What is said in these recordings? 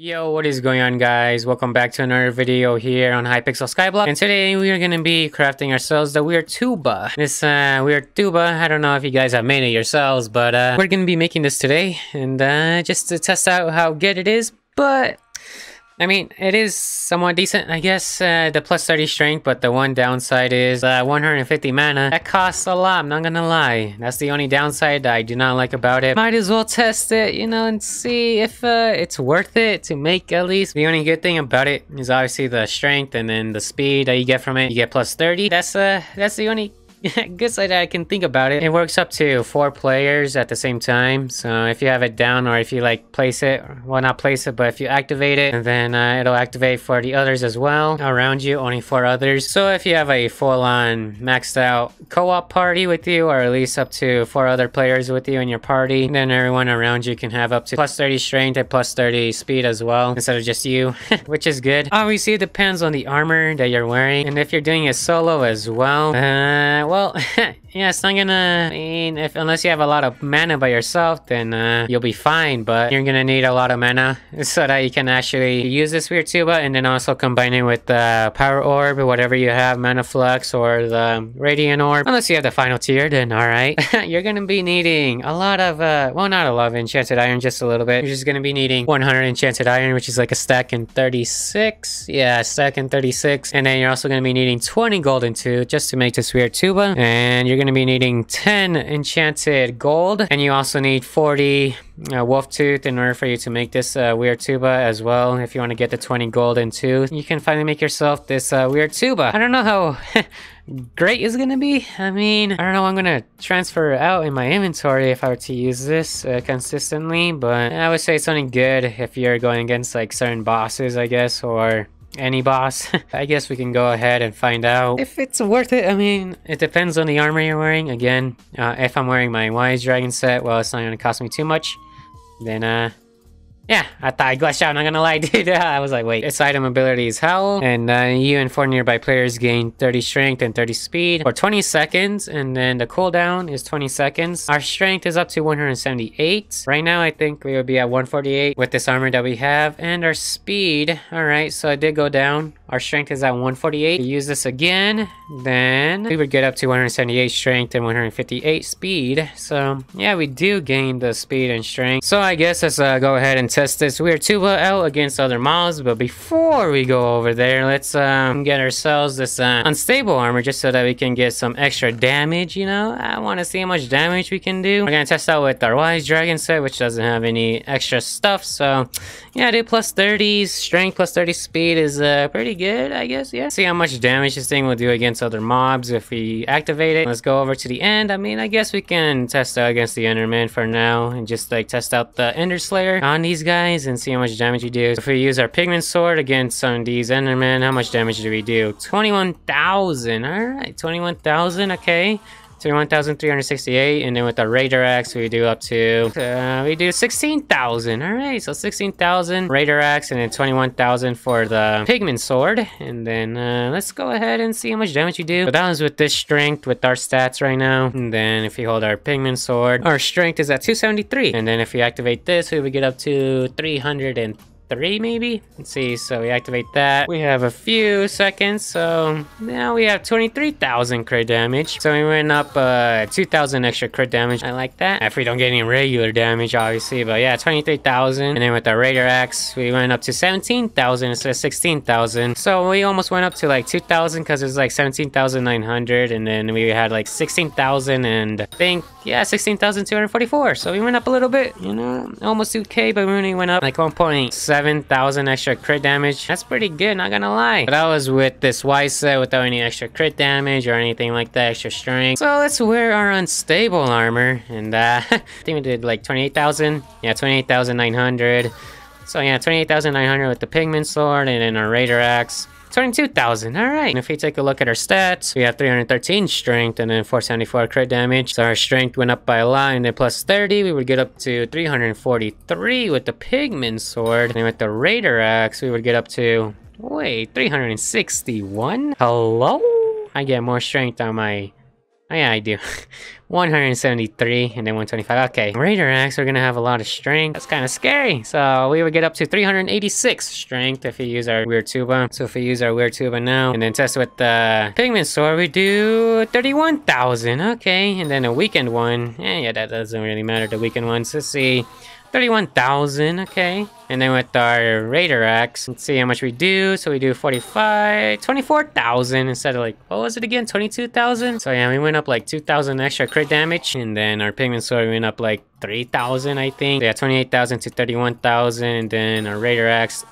Yo, what is going on guys? Welcome back to another video here on Hypixel Skyblock. And today we are going to be crafting ourselves the weird tuba. This uh, weird tuba, I don't know if you guys have made it yourselves, but uh, we're to be making this today. And uh, just to test out how good it is, but I mean, it is somewhat decent, I guess, uh, the plus 30 strength, but the one downside is uh, 150 mana. That costs a lot, I'm not gonna lie. That's the only downside I do not like about it. Might as well test it, you know, and see if uh, it's worth it to make at least. The only good thing about it is obviously the strength and then the speed that you get from it. You get plus 30. That's, uh, that's the only good side I can think about it. It works up to four players at the same time. So if you have it down or if you like place it, well not place it, but if you activate it, and then uh, it'll activate for the others as well around you, only four others. So if you have a full-on maxed out co-op party with you, or at least up to four other players with you in your party, then everyone around you can have up to plus 30 strength and plus 30 speed as well, instead of just you, which is good. Obviously it depends on the armor that you're wearing, and if you're doing it solo as well, uh, well, yeah, it's not gonna, I mean, if unless you have a lot of mana by yourself, then uh, you'll be fine, but you're gonna need a lot of mana so that you can actually use this weird tuba and then also combine it with the power orb, whatever you have, mana flux or the radiant orb. Unless you have the final tier, then alright. you're gonna be needing a lot of, uh, well, not a lot of enchanted iron, just a little bit. You're just gonna be needing 100 enchanted iron, which is like a stack in 36. Yeah, stack in 36. And then you're also gonna be needing 20 golden too, just to make this weird tuba and you're going to be needing 10 enchanted gold and you also need 40 uh, wolf tooth in order for you to make this uh, weird tuba as well. If you want to get the 20 golden tooth you can finally make yourself this uh, weird tuba. I don't know how great is gonna be. I mean i don't know i'm gonna transfer out in my inventory if i were to use this uh, consistently but i would say it's only good if you're going against like certain bosses i guess or any boss. I guess we can go ahead and find out if it's worth it. I mean, it depends on the armor you're wearing. Again, uh, if I'm wearing my Wise Dragon set, well, it's not going to cost me too much. Then, uh, yeah, I thought I glitched out, I'm not gonna lie, dude. I was like, wait, its item ability is Howl, and uh, you and four nearby players gain 30 strength and 30 speed for 20 seconds, and then the cooldown is 20 seconds. Our strength is up to 178. Right now, I think we would be at 148 with this armor that we have, and our speed, alright, so it did go down. Our strength is at 148. We use this again, then we would get up to 178 strength and 158 speed. So, yeah, we do gain the speed and strength. So I guess let's uh, go ahead and test this weird tuba out against other mobs. But before we go over there, let's um, get ourselves this uh, unstable armor just so that we can get some extra damage, you know? I want to see how much damage we can do. We're going to test out with our Wise Dragon set, which doesn't have any extra stuff. So, yeah, dude, plus 30 strength, plus 30 speed is uh, pretty good, I guess, yeah. See how much damage this thing will do against other mobs if we activate it. Let's go over to the end. I mean, I guess we can test out against the Enderman for now and just like test out the Ender Slayer on these guys and see how much damage we do. If we use our Pigman Sword against some of these Endermen, how much damage do we do? 21,000, alright, 21,000, okay. 21,368 and then with the Raider Axe we do up to uh, we do 16,000 all right so 16,000 Raider Axe and then 21,000 for the Pigman Sword and then uh, let's go ahead and see how much damage you do. So that was with this strength with our stats right now and then if you hold our Pigman Sword our strength is at 273 and then if we activate this we would get up to 330 three maybe? Let's see so we activate that. We have a few seconds so now we have 23,000 crit damage. So we went up uh 2,000 extra crit damage. I like that. If we don't get any regular damage obviously but yeah 23,000 and then with the Raider Axe we went up to 17,000 instead of 16,000 so we almost went up to like 2,000 because it was like 17,900 and then we had like 16,000 and I think yeah 16,244 so we went up a little bit you know almost 2k but we only went up like 1.7 7,000 extra crit damage. That's pretty good, not gonna lie. But that was with this Wise set without any extra crit damage or anything like that, extra strength. So let's wear our unstable armor. And uh, I think we did like 28,000. Yeah, 28,900. So yeah, 28,900 with the Pigman Sword and then our Raider Axe. 22,000, alright. And if we take a look at our stats, we have 313 strength and then 474 crit damage. So our strength went up by a lot and then plus 30, we would get up to 343 with the Pigman Sword. And with the Raider Axe, we would get up to, wait, 361? Hello? I get more strength on my Oh yeah, I do. 173 and then 125. Okay, Raider Axe, we're gonna have a lot of strength. That's kind of scary. So we would get up to 386 strength if we use our Weird Tuba. So if we use our Weird Tuba now and then test with the Pigman Sword, we do 31,000. Okay, and then a Weekend one. Eh, yeah, that doesn't really matter, the Weekend ones. Let's see. 31,000, okay. And then with our Raider Axe, let's see how much we do. So we do 45, 24,000 instead of like, what was it again? 22,000? So yeah, we went up like 2,000 extra crit damage. And then our Pigman Sword went up like 3,000, I think. Yeah, 28,000 to 31,000. And then our Raider Axe,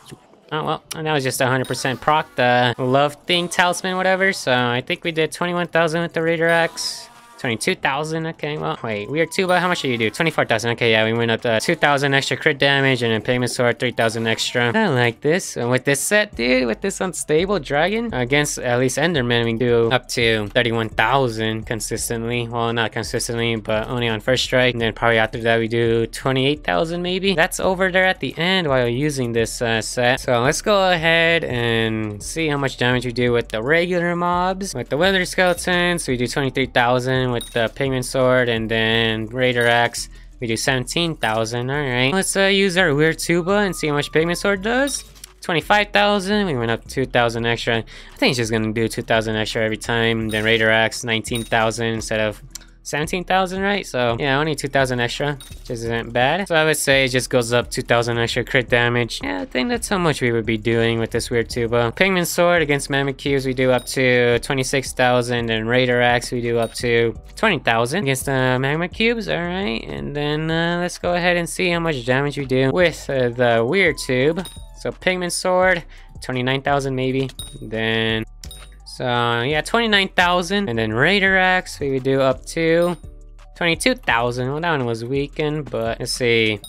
Oh, well, and that was just 100% proc, the love thing talisman, whatever. So I think we did 21,000 with the Raider Axe. 22,000, okay, well, wait, we are two, but how much do you do? 24,000, okay, yeah, we went up to 2,000 extra crit damage and then pigman sword, 3,000 extra. I like this. And with this set, dude, with this unstable dragon, against at least Enderman, we do up to 31,000 consistently. Well, not consistently, but only on first strike. And then probably after that, we do 28,000 maybe. That's over there at the end while using this uh, set. So let's go ahead and see how much damage we do with the regular mobs. With the Wither Skeletons, we do 23,000 with the Pigman Sword and then Raider Axe. We do 17,000, alright. Let's uh, use our Weird Tuba and see how much Pigman Sword does. 25,000, we went up 2,000 extra. I think it's just gonna do 2,000 extra every time. Then Raider Axe, 19,000 instead of 17,000, right? So yeah, only 2,000 extra, which isn't bad. So I would say it just goes up 2,000 extra crit damage. Yeah, I think that's how much we would be doing with this weird tuba. Pigman Sword against Magma Cubes, we do up to 26,000 and Raider Axe, we do up to 20,000 against the uh, Magma Cubes, all right? And then uh, let's go ahead and see how much damage we do with uh, the Weird Tube. So Pigman Sword, 29,000 maybe. Then so yeah, 29,000. And then Raider Axe, we would do up to 22,000. Well, that one was weakened, but let's see.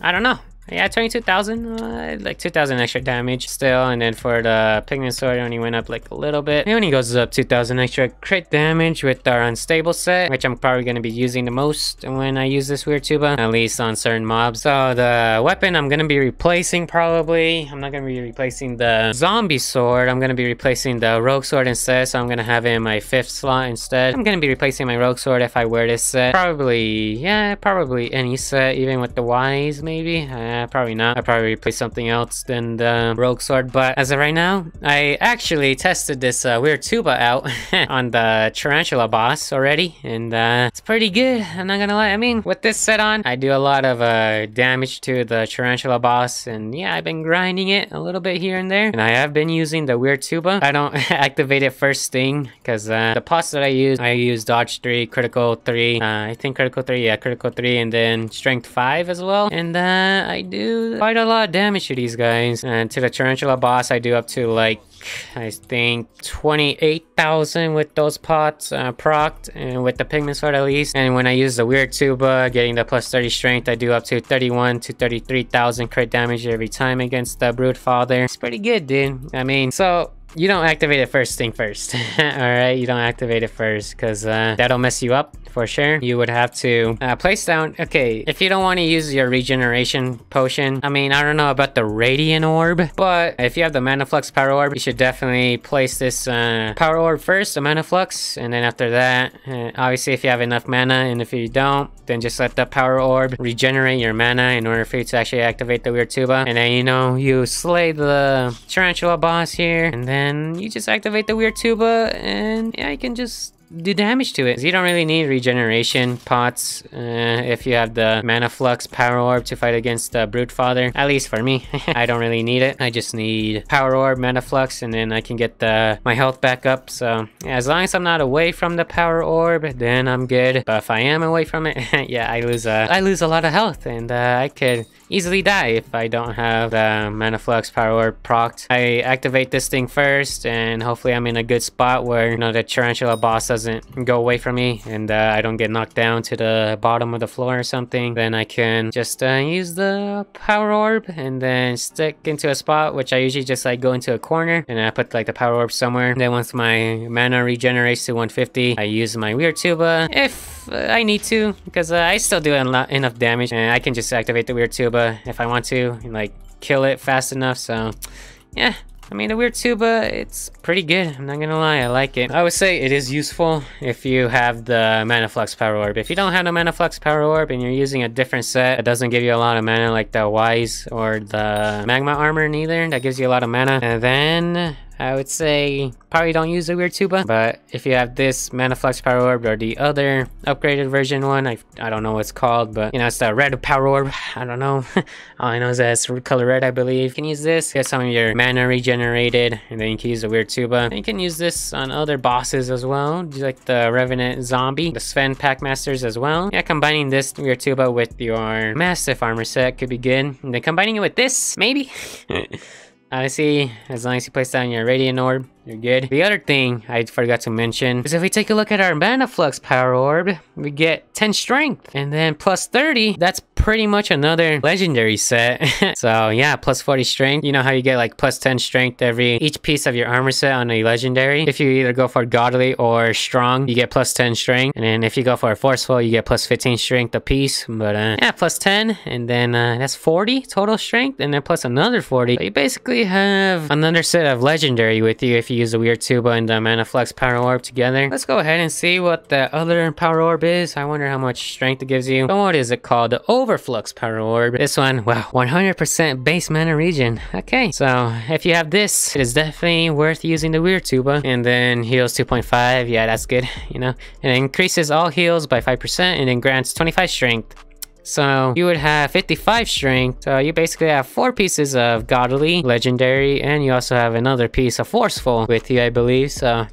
I don't know. Yeah, 22,000, uh, like 2,000 extra damage still. And then for the Pigman Sword, only went up like a little bit. It only goes up 2,000 extra crit damage with our Unstable set, which I'm probably going to be using the most when I use this Weird Tuba, at least on certain mobs. So the weapon I'm going to be replacing probably, I'm not going to be replacing the Zombie Sword. I'm going to be replacing the Rogue Sword instead. So I'm going to have it in my fifth slot instead. I'm going to be replacing my Rogue Sword if I wear this set. Probably, yeah, probably any set, even with the Wise maybe. Uh, probably not. I probably replace something else than the Rogue Sword. But as of right now, I actually tested this uh, weird tuba out on the Tarantula boss already. And uh, it's pretty good. I'm not gonna lie. I mean, with this set on, I do a lot of uh, damage to the Tarantula boss. And yeah, I've been grinding it a little bit here and there. And I have been using the weird tuba. I don't activate it first thing because uh, the pots that I use, I use dodge 3, critical 3. Uh, I think critical 3, yeah, critical 3. And then strength 5 as well. And uh, I do quite a lot of damage to these guys. And to the Tarantula boss, I do up to like, I think 28,000 with those pots uh, procced and with the pigman sword at least. And when I use the weird tuba, getting the plus 30 strength, I do up to 31 to 33,000 crit damage every time against the Brood Father. It's pretty good, dude. I mean, so you don't activate it first thing first. All right, you don't activate it first because uh, that'll mess you up for sure. You would have to uh, place down, okay, if you don't want to use your regeneration potion, I mean, I don't know about the Radiant Orb, but if you have the Mana Flux Power Orb, you should definitely place this uh, Power Orb first, the Mana Flux, and then after that, uh, obviously if you have enough mana, and if you don't, then just let the Power Orb regenerate your mana in order for you to actually activate the Weird Tuba, and then, you know, you slay the Tarantula boss here, and then you just activate the Weird Tuba, and yeah, you can just do damage to it. You don't really need regeneration pots uh, if you have the mana flux power orb to fight against the brood father. At least for me, I don't really need it. I just need power orb, mana flux, and then I can get the my health back up. So yeah, as long as I'm not away from the power orb, then I'm good. But if I am away from it, yeah, I lose a I lose a lot of health, and uh, I could easily die if I don't have the mana flux power orb procced. I activate this thing first, and hopefully I'm in a good spot where you know the tarantula boss doesn't go away from me and uh, I don't get knocked down to the bottom of the floor or something, then I can just uh, use the power orb and then stick into a spot, which I usually just like go into a corner and I put like the power orb somewhere. Then once my mana regenerates to 150, I use my weird tuba if uh, I need to, because uh, I still do enough damage and I can just activate the weird tuba if I want to, and like kill it fast enough. So yeah, I mean, the Weird Tuba, it's pretty good. I'm not gonna lie, I like it. I would say it is useful if you have the Mana Flux Power Orb. If you don't have the Mana Flux Power Orb and you're using a different set that doesn't give you a lot of mana like the Wise or the Magma Armor neither, that gives you a lot of mana, and then I would say probably don't use the weird tuba, but if you have this Mana Flux Power Orb or the other upgraded version one, I, I don't know what it's called, but you know, it's the red Power Orb. I don't know. All I know is that it's color red, I believe. You can use this, get some of your mana regenerated, and then you can use the weird tuba. And you can use this on other bosses as well, like the Revenant Zombie, the Sven Packmasters as well. Yeah, combining this weird tuba with your Mastiff armor set could be good. And then combining it with this, maybe? Honestly, as long as you place down your Radiant Orb, you're good. The other thing I forgot to mention is if we take a look at our Mana Flux Power Orb, we get 10 Strength and then plus 30. That's pretty much another legendary set. so yeah, plus 40 Strength. You know how you get like plus 10 Strength every each piece of your armor set on a legendary? If you either go for Godly or Strong, you get plus 10 Strength. And then if you go for Forceful, you get plus 15 Strength a piece. But uh, yeah, plus 10. And then uh, that's 40 total Strength. And then plus another 40. So you basically have another set of legendary with you if you use the Weird Tuba and the Mana Flux Power Orb together. Let's go ahead and see what the other Power Orb is. I wonder how much strength it gives you. But what is it called? The Overflux Power Orb. This one, wow, 100% base mana regen. Okay, so if you have this, it is definitely worth using the Weird Tuba. And then heals 2.5, yeah, that's good, you know. And it increases all heals by 5% and then grants 25 strength. So you would have 55 strength. So you basically have four pieces of godly, legendary, and you also have another piece of forceful with you, I believe. So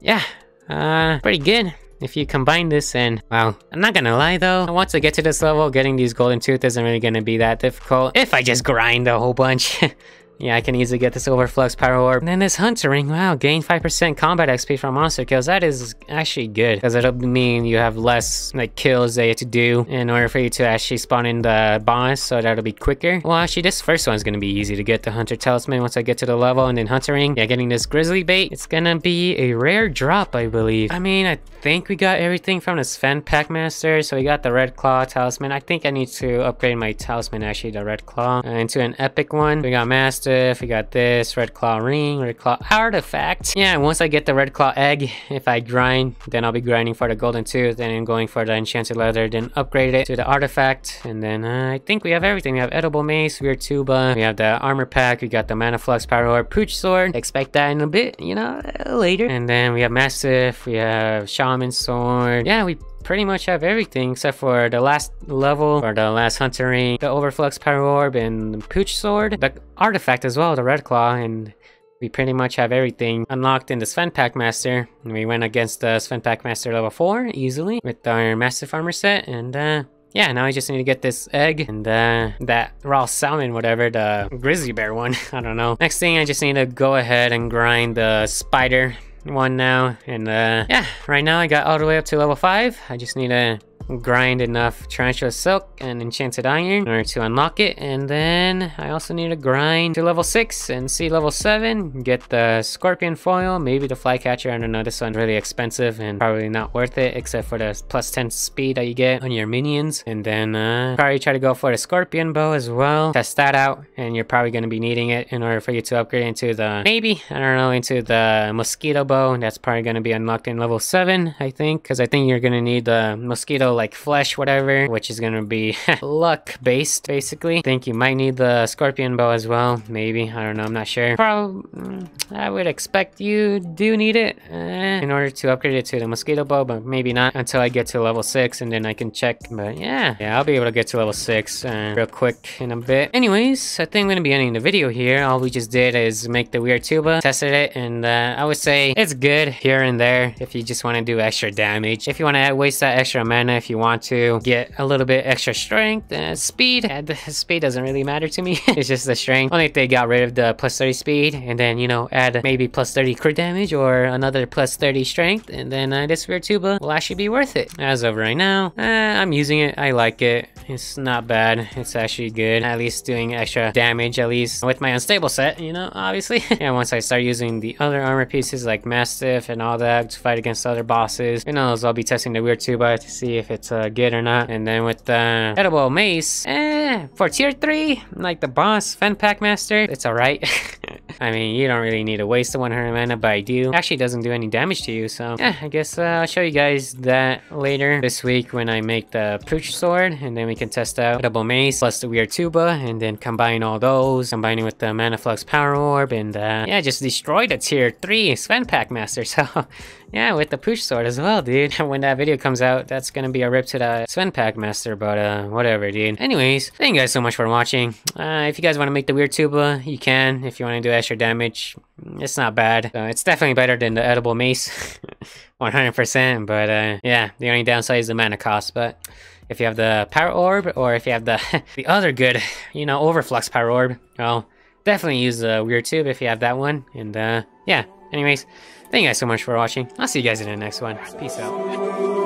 yeah, uh, pretty good if you combine this and wow i'm not gonna lie though once i get to this level getting these golden tooth isn't really gonna be that difficult if i just grind a whole bunch Yeah, I can easily get this Overflux Power Orb. And then this Hunter Ring, wow, gain 5% combat XP from monster kills. That is actually good, because it'll mean you have less like kills that you have to do in order for you to actually spawn in the boss, so that'll be quicker. Well, actually, this first one's gonna be easy to get the Hunter Talisman once I get to the level, and then Hunter Ring, yeah, getting this Grizzly Bait, it's gonna be a rare drop, I believe. I mean, I think we got everything from the Sven Packmaster, so we got the Red Claw Talisman. I think I need to upgrade my Talisman, actually, the Red Claw, uh, into an Epic one. We got Master we got this red claw ring, red claw artifact. Yeah, once I get the red claw egg, if I grind, then I'll be grinding for the golden tooth, then I'm going for the enchanted leather, then upgrade it to the artifact. And then uh, I think we have everything. We have edible mace, weird tuba, we have the armor pack, we got the mana flux power orb, pooch sword. Expect that in a bit, you know, later. And then we have Mastiff, we have shaman sword. Yeah, we pretty much have everything except for the last level or the last hunter ring, the overflux power orb and pooch sword, the artifact as well, the red claw, and we pretty much have everything unlocked in the Sven Packmaster. We went against the Sven Pack Master level 4 easily with our Mastiff Armor set and uh, yeah, now I just need to get this egg and uh, that raw salmon, whatever, the grizzly bear one. I don't know. Next thing, I just need to go ahead and grind the spider one now. And uh, yeah, right now I got all the way up to level 5. I just need to grind enough Tarantula Silk and Enchanted Iron in order to unlock it. And then I also need to grind to level 6 and see level 7. Get the Scorpion Foil, maybe the Flycatcher. I don't know, this one's really expensive and probably not worth it except for the plus 10 speed that you get on your minions. And then uh, probably try to go for the Scorpion Bow as well. Test that out and you're probably going to be needing it in order for you to upgrade into the, maybe, I don't know, into the Mosquito Bow. That's probably going to be unlocked in level 7, I think, because I think you're going to need the Mosquito like flesh, whatever, which is gonna be luck based, basically. I think you might need the scorpion bow as well, maybe. I don't know, I'm not sure. Probably, mm, I would expect you do need it eh, in order to upgrade it to the mosquito bow, but maybe not until I get to level 6 and then I can check. But yeah, yeah, I'll be able to get to level 6 uh, real quick in a bit. Anyways, I think I'm gonna be ending the video here. All we just did is make the weird tuba, tested it, and uh, I would say it's good here and there if you just want to do extra damage. If you want to waste that extra mana, if you want to get a little bit extra strength and speed. And speed doesn't really matter to me. it's just the strength. Only if they got rid of the plus 30 speed and then, you know, add maybe plus 30 crit damage or another plus 30 strength. And then uh, this weird tuba will actually be worth it. As of right now, uh, I'm using it. I like it. It's not bad. It's actually good. At least doing extra damage, at least with my unstable set, you know, obviously. and once I start using the other armor pieces like Mastiff and all that to fight against other bosses, who knows, I'll be testing the weird tuba to see if it's uh, good or not. And then with the edible mace, eh, for tier 3, like the boss, Sven Packmaster, it's alright. I mean, you don't really need to waste the 100 mana, but I do. Actually doesn't do any damage to you, so yeah, I guess uh, I'll show you guys that later this week when I make the Pooch Sword, and then we can test out Double Mace plus the Weird Tuba, and then combine all those, combining with the Mana Flux Power Orb, and uh, yeah, just destroy the tier 3 Sven Pack Master, so yeah, with the Pooch Sword as well, dude. when that video comes out, that's gonna be a rip to the Sven Pack Master, but uh, whatever, dude. Anyways, thank you guys so much for watching. Uh, if you guys want to make the Weird Tuba, you can. If you want to do damage, it's not bad. Uh, it's definitely better than the Edible Mace, 100%, but uh, yeah, the only downside is the mana cost, but if you have the Power Orb, or if you have the, the other good, you know, Overflux Power Orb, well, definitely use the Weird Tube if you have that one, and uh, yeah, anyways, thank you guys so much for watching. I'll see you guys in the next one. Peace out.